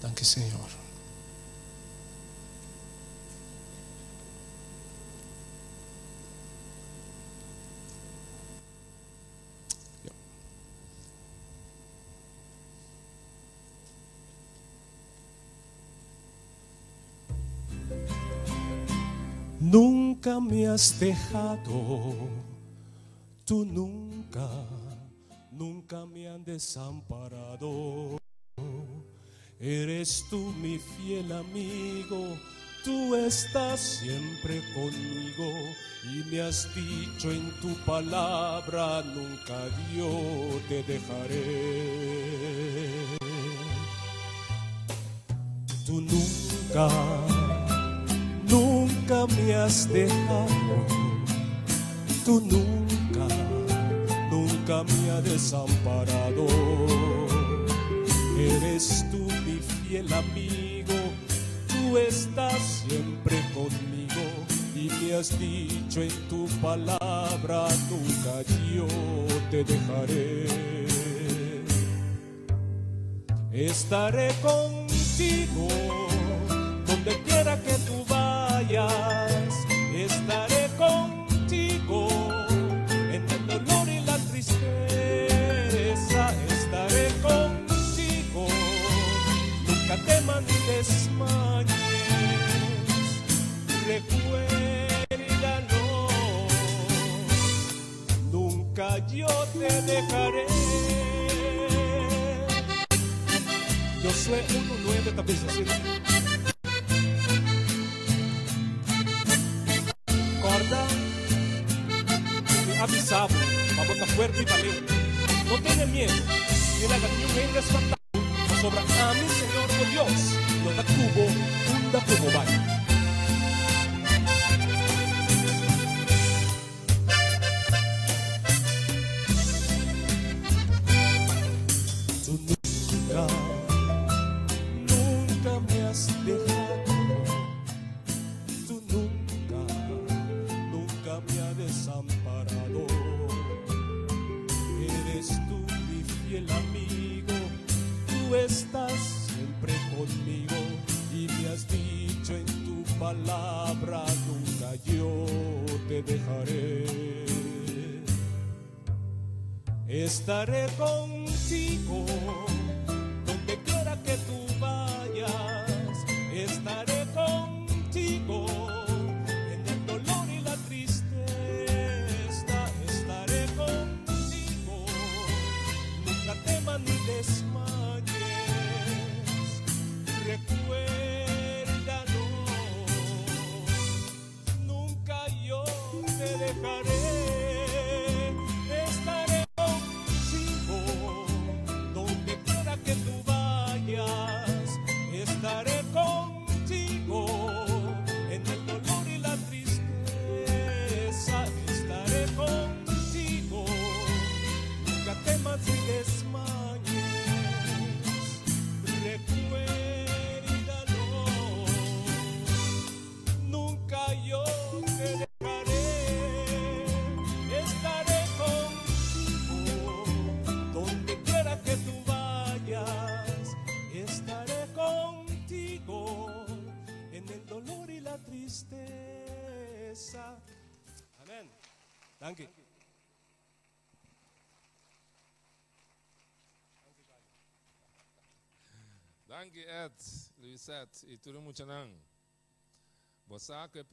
toque, Señor. Nunca me has dejado, tú nunca, nunca me han desamparado. Eres tú mi fiel amigo, tú estás siempre conmigo y me has dicho en tu palabra, nunca yo te dejaré. Tú nunca nunca me has dejado, tú nunca, nunca me has desamparado. Amigo, tú estás siempre conmigo y me has dicho en tu palabra, nunca yo te dejaré. Estaré contigo donde quiera que tú vayas, yo te dejaré. Josué 1.9 talvez assim. Corda avisado, para botar fuerte y valiente. No tiene miedo, ni la ganhou nem desfantado. Sobra a mi Señor, oh Dios, no da cubo, unda como vai. Nunca, me has dejado. Tú nunca, nunca me has desamparado. Eres tú mi fiel amigo, tú estás siempre conmigo y me has dicho en tu palabra, nunca yo te dejaré. Estaré contigo que tú Danke. Danke Ed, Luisette, e tudo muito não. Você que